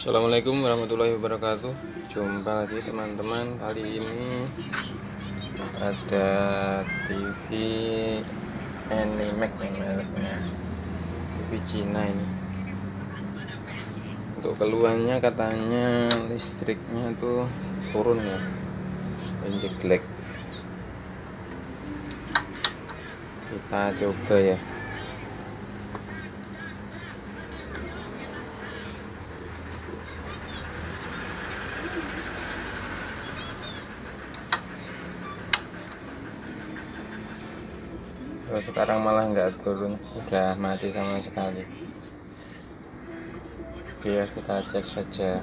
Assalamualaikum warahmatullahi wabarakatuh. Jumpa lagi teman-teman. Kali ini Ada TV Animax yang mereknya. TV Cina ini. Untuk keluhannya katanya Listriknya tuh turun ya. Ini jelek. Kita coba ya sekarang malah nggak turun, udah mati sama sekali. Oke kita cek saja.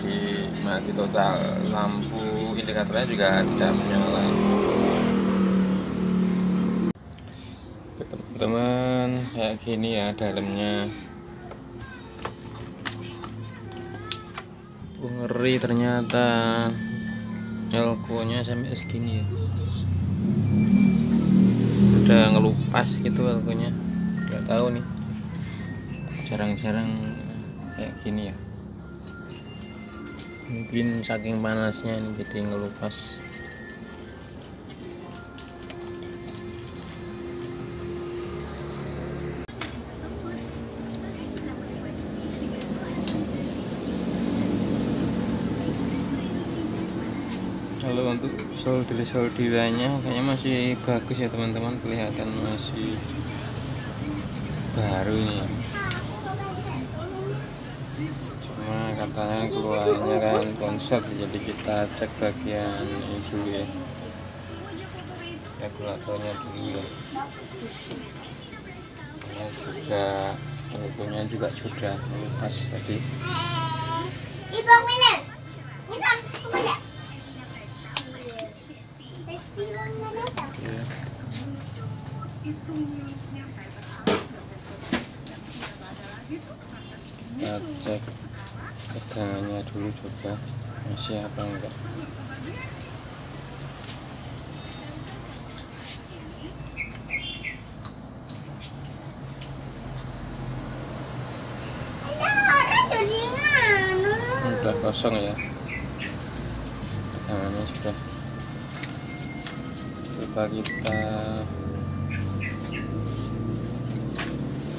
Di mati total lampu indikatornya juga tidak menyala. Teman-teman kayak gini ya dalamnya. Ngeri ternyata elko nya sampai segini ya udah ngelupas gitu alkonya nggak tahu nih. Jarang-jarang kayak gini ya. Mungkin saking panasnya ini jadi ngelupas untuk solder solderannya kayaknya masih bagus ya teman-teman. Kelihatan masih baru ini cuma katanya keluarnya kan konsep jadi kita cek bagian ini dulu ya. Regulatornya dulu ya. Ini juga logonya juga sudah pas tadi coba masih apa enggak. Ala, jadi nganu. udah kosong ya. Tegangannya sudah. Coba kita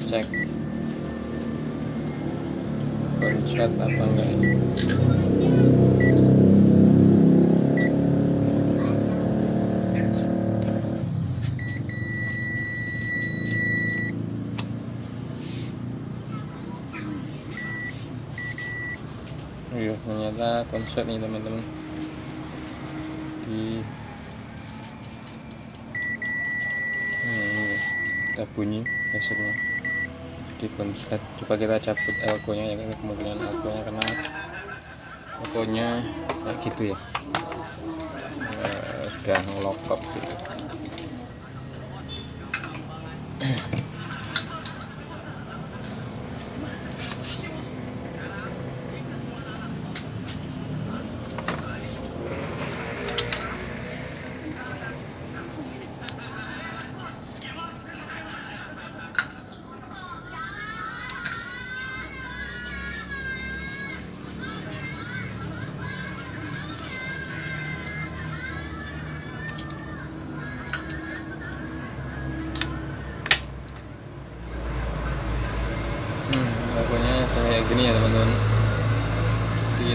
cek konslet apa enggak Iya, ternyata konslet nih teman-teman. Di Hmm, ini kita bunyi hasilnya di konslet. Coba kita cabut elko nya ya, kemungkinan elko kena elko nya kayak gitu ya. Eh, sudah ngelokok gitu.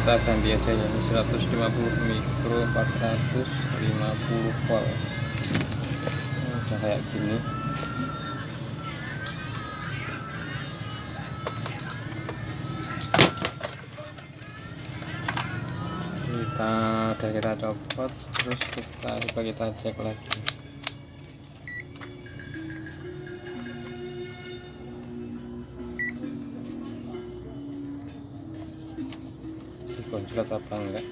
Kita ganti aja ya. Ini 150 mikro 450 volt. Udah kayak gini. Kita udah kita copot, terus kita coba kita cek lagi. Konslet apa enggak?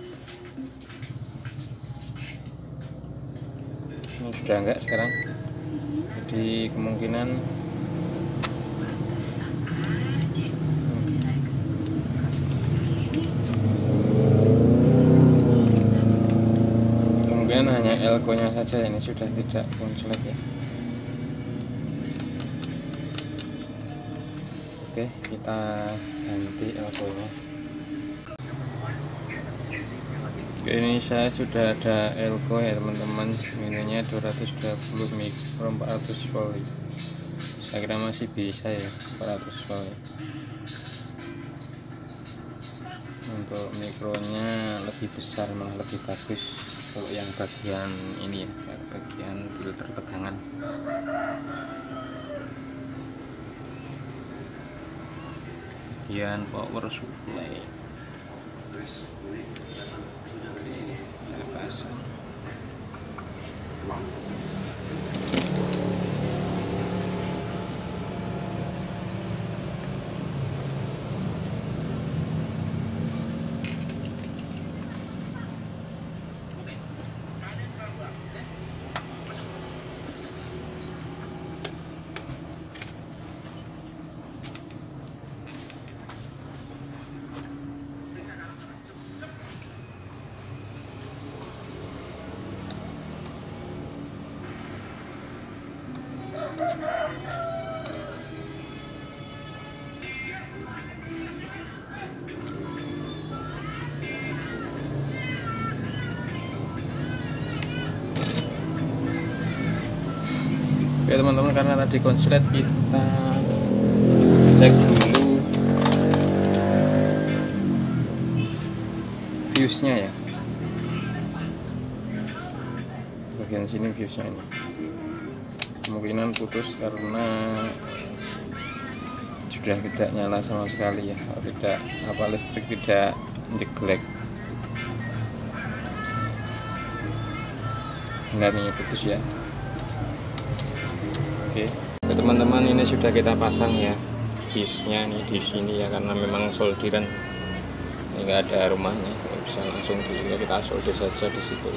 Ini sudah enggak sekarang? Jadi kemungkinan kemungkinan hanya elko nya saja ini sudah tidak konslet ya. Oke kita ganti elko nya Ini saya sudah ada elko ya teman-teman. Minumnya 220 mikro 400 volt saya kira masih bisa ya 400 volt untuk mikronya lebih besar malah lebih bagus. Kalau yang bagian ini ya bagian filter tegangan. Bagian power supply Oke, Oke teman-teman karena tadi konslet kita cek dulu fuse-nya ya. Bagian sini fuse-nya ini kemungkinan putus karena sudah tidak nyala sama sekali ya. Tidak apa listrik tidak jeglek benar nih putus ya. Oke, Oke, teman-teman ini sudah kita pasang ya. Fuse-nya nih di sini ya karena memang solderan ini enggak ada rumahnya. Bisa langsung di ya kita solder saja di situ.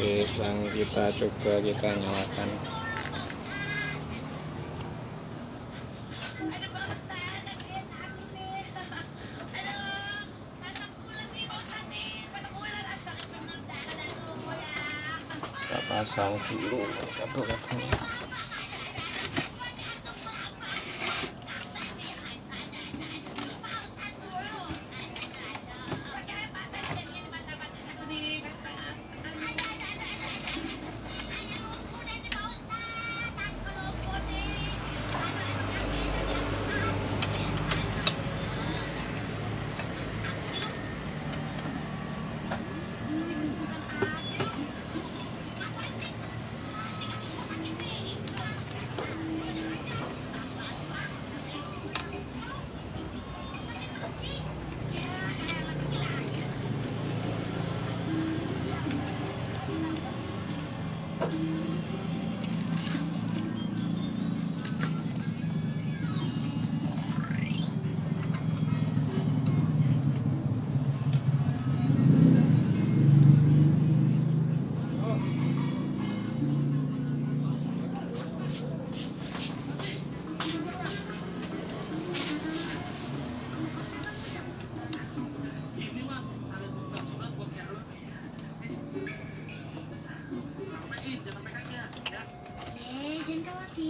Oke, sekarang kita coba kita nyalakan. Kita pasang dulu kabel-kabelnya.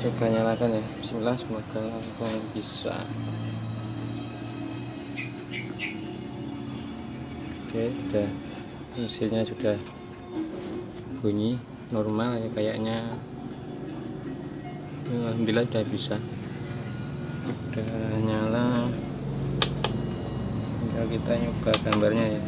coba nyalakan ya. Bismillah semoga langsung bisa. Oke udah mesinnya sudah bunyi normal ya kayaknya. Alhamdulillah udah bisa. Udah nyala. Tinggal kita nyoba gambarnya ya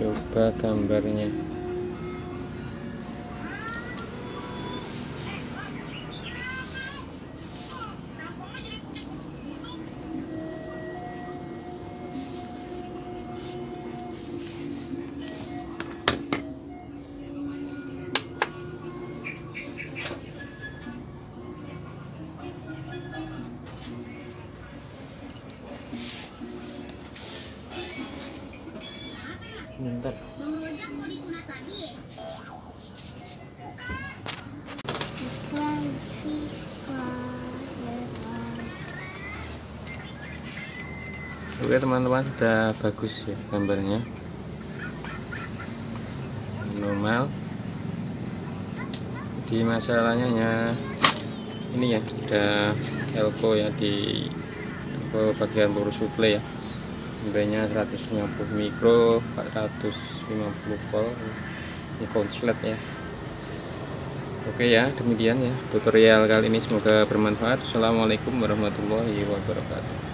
kita gambarnya Bentar. Oke teman-teman sudah bagus ya gambarnya. Normal. Di masalahnya ya ini ya ada elko ya di elko bagian peluru suple ya nilainya 150 mikro 450 volt. Ini konslet ya. Oke ya demikian ya tutorial kali ini. Semoga bermanfaat. Assalamualaikum warahmatullahi wabarakatuh